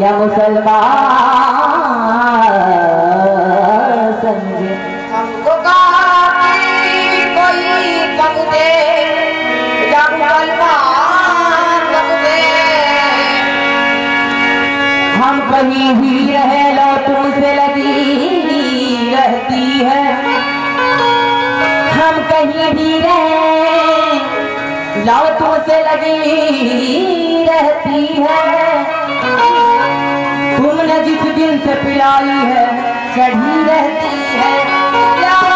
या मुसलमान समझे। हमको कोई समझे या मुसलमान समझे हम कहीं भी रहे लो तुमसे लगी रहती है। हम कहीं भी रहे लो तुमसे लगी जिस दिन से पिलाई है चढ़ी रहती है।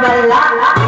la la la.